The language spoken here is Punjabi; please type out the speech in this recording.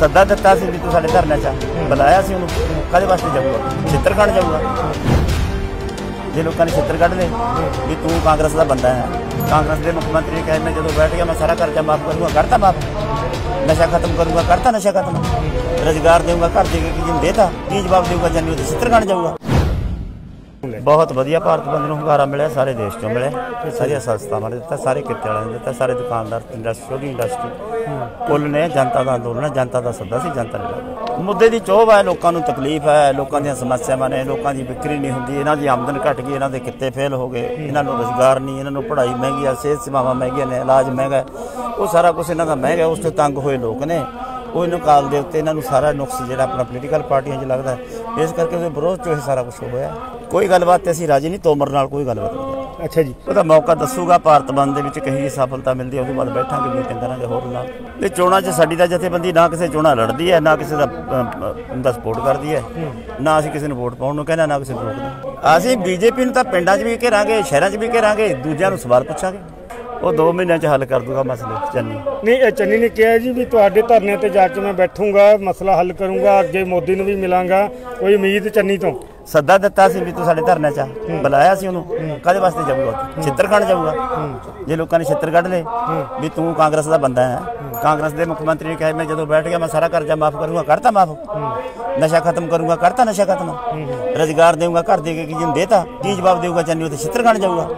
ਸੱਦਾ ਦਿੱਤਾ ਸੀ ਵੀ ਤੂੰ ਸਾਡੇ ਧਰਨੇ 'ਚ ਆ। ਬੁਲਾਇਆ ਸੀ ਉਹਨੂੰ ਕਾਹਦੇ ਵਾਸਤੇ ਜਾਊਗਾ? ਛਿੱਤਰ ਖਾਣ ਜਾਊਗਾ। ਜੇ ਲੋਕਾਂ ਨੇ ਛਿੱਤਰ ਕੱਢ ਲਏ, ਵੀ ਤੂੰ ਕਾਂਗਰਸ ਦਾ ਬੰਦਾ ਹੈ। ਕਾਂਗਰਸ ਦੇ ਮੁੱਖ ਮੰਤਰੀ ਕਹੇ, ਮੈਂ ਜਦੋਂ ਬੈਠ ਗਿਆ, ਮੈਂ ਸਾਰਾ ਕਰਜ਼ਾ ਮਾਫ ਕਰੂੰਗਾ, ਕਰਤਾ ਮਾਫ? ਨਸ਼ਾ ਖਤਮ ਕਰੂੰਗਾ, ਕਰਤਾ ਨਸ਼ਾ ਖਤਮ। ਰੋਜ਼ਗਾਰ ਦੇਊਂਗਾ, ਘਰ ਦੇ ਕੇ ਕੀ ਜਿਹਨੂੰ ਦੇਤਾ ਕੀ ਜਵਾਬ ਦੇਊਗਾ ਜਾਨੀ ਜਾਊਗਾ। ਬਹੁਤ ਵਧੀਆ ਭਾਰਤ ਬੰਦ ਨੂੰ ਹੁੰਗਾਰਾ ਮਿਲਿਆ ਸਾਰੇ ਦੇਸ਼ ਚੋਂ ਮਿਲਿਆ। ਸਾਰੀਆਂ ਸੰਸਥਾਵਾਂ ਨੇ ਦਿੱਤਾ ਸਾਰੇ ਕਿੱਤੇ ਵਾਲਿਆਂ ਨੇ ਦਿੱਤਾ ਸਾਰੇ ਦੁਕਾਨਦਾਰ ਇੰਡਸਟਰੀ ਛੋਟੀ ਇੰਡਸਟਰੀ ਕੁੱਲ ਨੇ ਜਨਤਾ ਦਾ ਅੰਦੋਲਨ ਹੈ, ਜਨਤਾ ਦਾ ਸੱਦਾ ਸੀ ਜਨਤਾ ਨੇ। ਮੁੱਦੇ ਦੀ ਚੋਭ ਹੈ ਲੋਕਾਂ ਨੂੰ ਤਕਲੀਫ ਹੈ ਲੋਕਾਂ ਦੀਆਂ ਸਮੱਸਿਆਵਾਂ ਨੇ ਲੋਕਾਂ ਦੀ ਵਿਕਰੀ ਨਹੀਂ ਹੁੰਦੀ ਇਹਨਾਂ ਦੀ ਆਮਦਨ ਘਟ ਗਈ ਇਹਨਾਂ ਦੇ ਕਿੱਤੇ ਫੇਲ ਹੋ ਗਏ ਇਹਨਾਂ ਨੂੰ ਰੋਜ਼ਗਾਰ ਨਹੀਂ ਇਹਨਾਂ ਨੂੰ ਪੜ੍ਹਾਈ ਮਹਿੰਗੀ ਆ ਸਿਹਤ ਸੇਵਾਵਾਂ ਮਹਿੰਗੀਆਂ ਨੇ ਇਲਾਜ ਮਹਿੰਗਾ ਹੈ। ਉਹ ਸਾਰਾ ਕੁਝ ਇਹਨਾਂ ਦਾ ਮਹਿੰਗਾ ਹੈ, ਉਸ ਤੋਂ ਤੰਗ ਹੋਏ ਲੋਕ ਨੇ। ਉਹ ਇਹਨੂੰ ਕਾਲ ਦੇ ਉੱਤੇ ਇਹਨਾਂ ਨੂੰ ਸਾਰਾ ਨੁਕਸ ਜਿਹੜਾ ਆਪਣਾ ਪੋਲੀਟੀਕਲ ਪਾਰਟੀਆਂ 'ਚ ਲੱਗਦਾ ਹੈ। ਇਸ ਕਰਕੇ ਉਹਦੇ ਵਿਰੋਧ 'ਚ ਇਹ ਸਾਰਾ ਕੁਝ ਹੋਇਆ। ਕੋਈ ਗੱਲਬਾਤ ਤੇ ਅਸੀਂ ਰਾਜੀ ਨਹੀਂ ਤੋਮਰ ਨਾਲ ਕੋਈ ਗੱਲਬਾਤ ਨਹੀਂ। ਅੱਛਾ ਜੀ। ਉਹਦਾ ਮੌਕਾ ਦੱਸੂਗਾ ਭਾਰਤ ਬੰਦ ਦੇ ਵਿੱਚ ਕਹੀ ਸਫਲਤਾ ਮਿਲਦੀ ਉਹਦੇ ਬਾਅਦ ਬੈਠਾਂਗੇ ਮੀਟਿੰਗ ਕਰਾਂਗੇ ਹੋਰ ਨਾਲ। ਤੇ ਚੋਣਾਂ 'ਚ ਸਾਡੀ ਦਾ ਜਥੇਬੰਦੀ ਨਾ ਕਿਸੇ ਚੋਣਾਂ ਲੜਦੀ ਹੈ ਨਾ ਕਿਸੇ ਦਾ ਦਾ ਸਪੋਰਟ ਕਰਦੀ ਹੈ। ਨਾ ਅਸੀਂ ਕਿਸੇ ਨੂੰ ਵੋਟ ਪਾਉਣ ਨੂੰ ਕਹਿੰਦਾ ਨਾ ਕਿਸੇ ਨੂੰ ਅਸੀਂ ਬੀਜੇਪੀ ਨੂੰ ਤਾਂ ਪਿੰਡਾਂ 'ਚ ਵੀ ਘੇਰਾਂਗੇ ਸ਼ਹਿਰਾਂ 'ਚ ਵੀ ਘੇਰਾਂਗੇ ਦੂਜਿਆਂ ਨੂੰ ਸਵਾਲ ਪੁੱਛਾਂਗੇ। ਉਹ 2 ਮਹੀਨਿਆਂ 'ਚ ਹੱਲ ਕਰ ਦੂਗਾ ਮਸਲੇ ਚੰਨੀ। ਨਹੀਂ ਇਹ ਚੰਨੀ ਨੇ ਕਿਹਾ ਜੀ ਵੀ ਤੁਹਾਡੇ ਧਰਨੇ ਤੇ ਜਾ ਕੇ ਮੈਂ ਬੈਠੂੰਗਾ ਮਸਲਾ ਹੱਲ ਕਰੂੰਗਾ ਅੱਗੇ ਮੋਦੀ ਨੂੰ ਵੀ ਮਿਲਾਂਗਾ ਕੋਈ ਉਮੀਦ ਚੰਨੀ ਤੋਂ? ਸੱਦਾ ਦਿੱਤਾ ਸੀ ਵੀ ਤੂੰ ਸਾਡੇ ਧਰਨੇ 'ਚ ਆ। ਬੁਲਾਇਆ ਸੀ ਉਹਨੂੰ ਕਾਹਦੇ ਵਾਸਤੇ ਜਾਊਗਾ? ਛਿੱਤਰ ਖਾਣ ਜਾਊਗਾ। ਜੇ ਲੋਕਾਂ ਨੇ ਛਿੱਤਰ ਕੱਢ ਲਏ ਵੀ ਤੂੰ ਕਾਂਗਰਸ ਦਾ ਬੰਦਾ ਹੈ। ਕਾਂਗਰਸ ਦੇ ਮੁੱਖ ਮੰਤਰੀ ਨੇ ਕਿਹਾ ਮੈਂ ਜਦੋਂ ਬੈਠ ਗਿਆ ਮੈਂ ਸਾਰਾ ਕਰਜ਼ਾ ਮਾਫ ਕਰੂੰਗਾ ਕਰਤਾ ਮਾਫ? ਨਸ਼ਾ ਖਤਮ ਕਰੂੰਗਾ ਕਰਤਾ ਨਸ਼ਾ ਖਤਮ? ਰੋਜ਼ਗਾਰ ਦੇਊਂਗਾ ਘਰ ਦੇ ਕੇ ਕੀ ਜਿਹਨੂੰ ਦੇਤਾ ਕੀ ਜਵਾਬ ਦੇਊਗਾ ਜਾਨੀ ਉਹਦੇ ਛਿੱਤਰ ਖਾਣ ਜਾਊਗਾ।